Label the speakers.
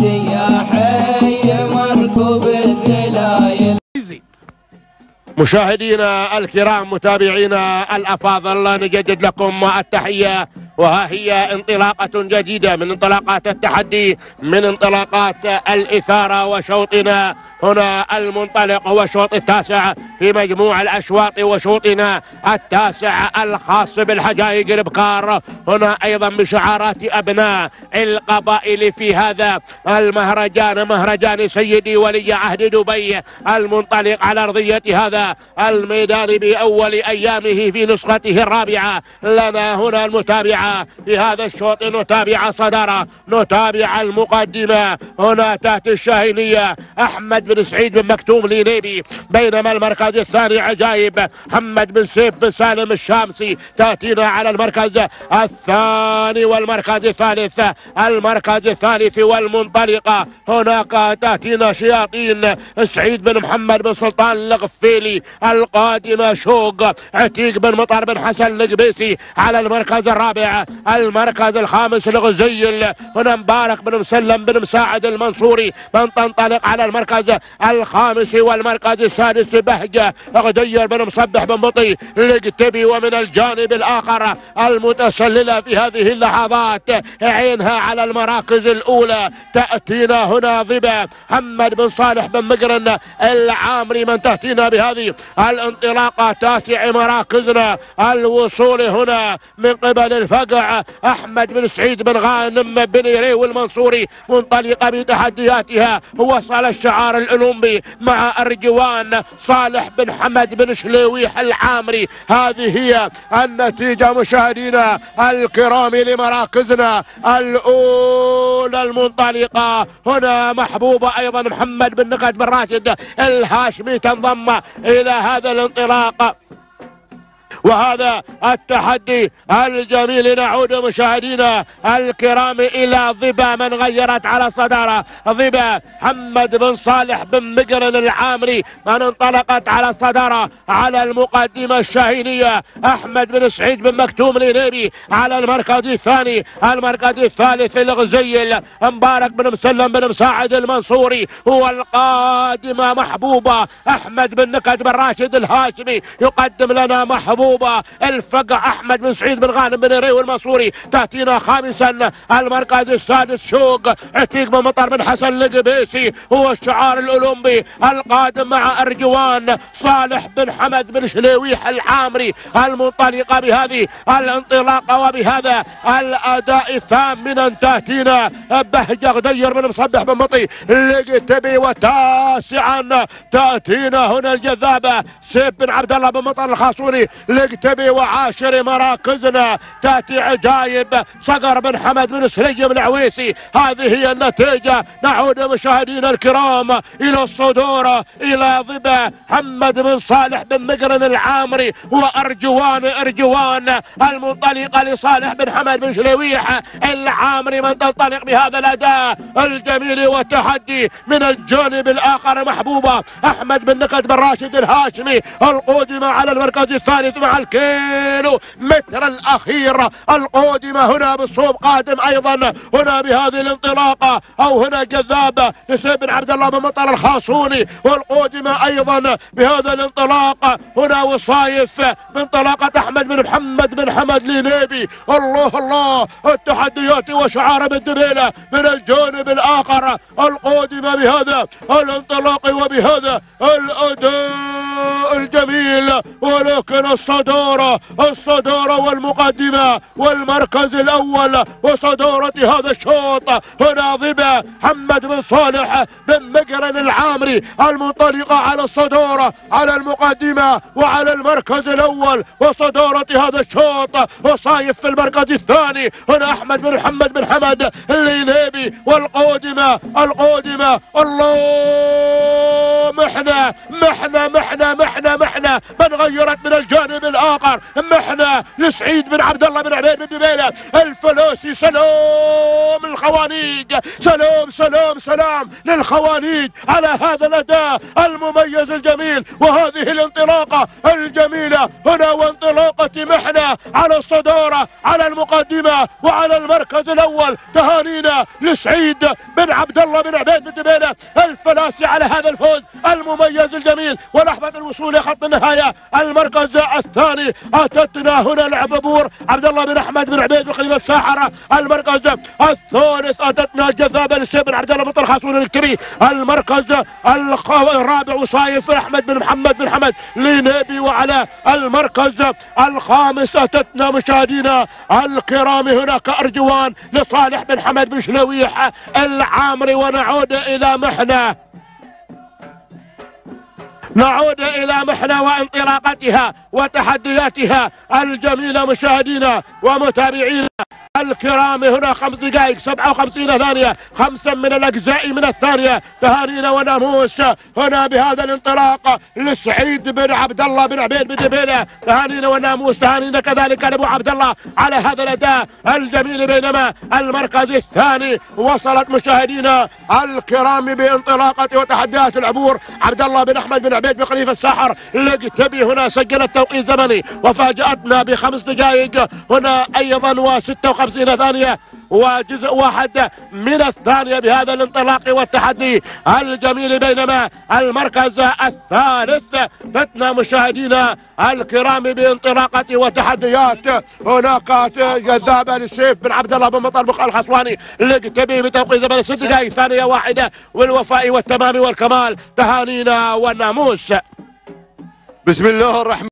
Speaker 1: يا حي مركوب
Speaker 2: مشاهدينا الكرام متابعينا الأفاضل نجدد لكم التحية وها هي انطلاقة جديدة من انطلاقات التحدي من انطلاقات الإثارة وشوطنا هنا المنطلق هو الشوط التاسع في مجموع الأشواط وشوطنا التاسع الخاص بالحقائق الإبكار. هنا أيضا بشعارات أبناء القبائل في هذا المهرجان. مهرجان سيدي ولي عهد دبي. المنطلق على أرضية هذا الميدان بأول أيامه في نسخته الرابعة. لنا هنا المتابعة في هذا الشوط. نتابع صدارة نتابع المقدمة. هنا تحت الشاهينية أحمد بن سعيد بن مكتوم لينيبي بينما المركز الثاني عجايب. محمد بن سيف بن سالم الشامسي تأتينا على المركز الثاني والمركز الثالث. المركز الثالث والمنطلقة هناك تأتينا شياطين. سعيد بن محمد بن سلطان الغفيلي القادمة شوق. عتيق بن مطر بن حسن القبيسي على المركز الرابع. المركز الخامس الغزيل هنا مبارك بن مسلم بن مساعد المنصوري. من تنطلق على المركز الخامس والمركز السادس بهجة غدير بن مصبح بن مطي لقتبي ومن الجانب الآخر المتسللة في هذه اللحظات عينها على المراكز الأولى. تأتينا هنا ضبا محمد بن صالح بن مقرن العامري. من تأتينا بهذه؟ الانطلاقة تاتي مراكزنا. الوصول هنا من قبل الفقع أحمد بن سعيد بن غانم بن ريو المنصوري منطلقة بتحدياتها. وصل الشعار الأولمبي مع أرجوان صالح بن حمد بن شليويح العامري. هذه هي النتيجة مشاهدينا الكرام لمراكزنا الأولى المنطلقة. هنا محبوبة أيضا محمد بن نقد بن راشد الهاشمي تنضم إلى هذا الانطلاق. وهذا التحدي الجميل. نعود مشاهدينا الكرام إلى ضبا من غيرت على الصداره ضبا محمد بن صالح بن مقرن العامري من انطلقت على الصداره على المقدمة الشاهينية أحمد بن سعيد بن مكتوم الينيبي على المركز الثاني المركز الثالث الغزيل مبارك بن مسلم بن مساعد المنصوري. هو القادمه محبوبة. أحمد بن نكد بن راشد الهاشمي يقدم لنا محبوبه الفقع أحمد بن سعيد بن غانم بن ريو المنصوري. تأتينا خامسا المركز السادس شوق عتيق بن مطر بن حسن القبيسي هو الشعار الأولمبي القادم مع أرجوان صالح بن حمد بن شليويح العامري المنطلقة بهذه الانطلاقة وبهذا الأداء الثامنا تأتينا. بهجه غدير بن مصبح بن مطي لقتبي وتاسعا. تأتينا هنا الجذابة سيف بن عبد الله بن مطر الخاصوني لقتبي وعاشر مراكزنا تأتي عجايب. صقر بن حمد بن سليم العويسي. هذه هي النتيجة. نعود مشاهدينا الكرام إلى الصدورة إلى ضبا محمد بن صالح بن مقرن العامري وأرجوان أرجوان المنطلقة لصالح بن حمد بن شلويح العامري من تنطلق بهذا الأداء الجميل والتحدي من الجانب الآخر محبوبة. أحمد بن نكد بن راشد الهاشمي القادمة على المركز الثالث. الكيلو متر الأخير القادمة هنا بالصوب قادم أيضا. هنا بهذه الانطلاقة أو هنا جذابة لسيد بن عبد الله بن مطر الخاصوني. والقادمة أيضا بهذا الانطلاق. هنا وصايف بانطلاقة أحمد بن محمد بن حمد لينيبي. الله الله التحديات وشعار بن دبيلة من الجانب الآخر. القادمة بهذا الانطلاق وبهذا الأداء. الجميل ولكن الصدارة الصدارة والمقدمة والمركز الأول وصدارة هذا الشوط هنا ضبا محمد بن صالح بن مقرن العامري المنطلقة على الصدارة على المقدمة وعلى المركز الأول وصدارة هذا الشوط وصايف في المركز الثاني هنا أحمد بن محمد بن حمد الليليبي والقادمة القادمة الله! محنة محنة محنة محنة محنة. من غيرت من الجانب الآخر؟ محنة لسعيد بن عبد الله بن عبيد بن دبيلة. الفلوسي سلام الخوانيق. سلام سلام سلام للخوانيق. على هذا الأداء المميز الجميل وهذه الانطلاقة الجميلة هنا وانطلاقة محنة على الصدارة على المقدمة وعلى المركز الأول. تهانينا لسعيد بن عبد الله بن عبيد بن دبيلة. الفلاسي على هذا الفوز. المميز الجميل ولحظة الوصول لخط النهاية. المركز الثاني أتتنا هنا العبابور عبد الله بن أحمد بن عبيد خليفة الساحرة. المركز الثالث أتتنا للسيد بن عبد الله بن طلحة الكري. المركز الرابع وصايف أحمد بن محمد بن حمد لنبي وعلى المركز الخامس أتتنا مشاهدينا الكرام هناك أرجوان لصالح بن حمد بن شلويح العامري. ونعود إلى محنة. نعود إلى محنة وانطلاقتها وتحدياتها الجميلة مشاهدينا ومتابعينا. الكرام هنا خمس دقائق سبعة وخمسين ثانية. خمسا من الأجزاء من الثانية. تهانينا وناموس هنا بهذا الانطلاق لسعيد بن عبد الله بن عبيد بن دبيلة تهانينا وناموس تهانينا كذلك لأبو عبد الله على هذا الأداء الجميل بينما المركز الثاني. وصلت مشاهدينا الكرام بانطلاقة وتحديات العبور. عبد الله بن أحمد بن عبيد بن خليفة الساحر. لقتبي هنا سجل التوقيت زمني وفاجأتنا بخمس دقائق. هنا أيضا وستة وخمسين ثانية وجزء واحد من الثانية بهذا الانطلاق والتحدي الجميل بينما المركز الثالث تتنا مشاهدينا الكرام بانطلاقة وتحديات. هناك جذابة للسيف بن عبد الله بن مطر بن الخصواني. لقتبي بتوقيت زمن ست دقائق ثانية واحدة. والوفاء والتمام والكمال تهانينا والناموس
Speaker 3: بسم الله الرحمن